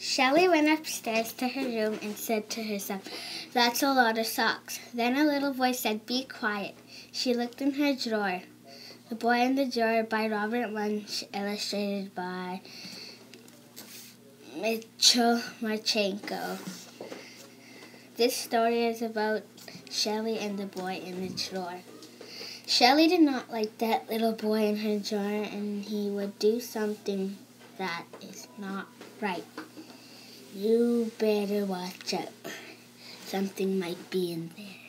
Shelley went upstairs to her room and said to herself, That's a lot of socks. Then a little voice said, Be quiet. She looked in her drawer. The Boy in the Drawer by Robert Munsch, illustrated by Mitchell Martchenko. This story is about Shelley and the boy in the drawer. Shelley did not like that little boy in her drawer, and he would do something that is not right. You better watch out. Something might be in there.